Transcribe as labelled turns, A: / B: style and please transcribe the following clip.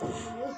A: Mm-hmm.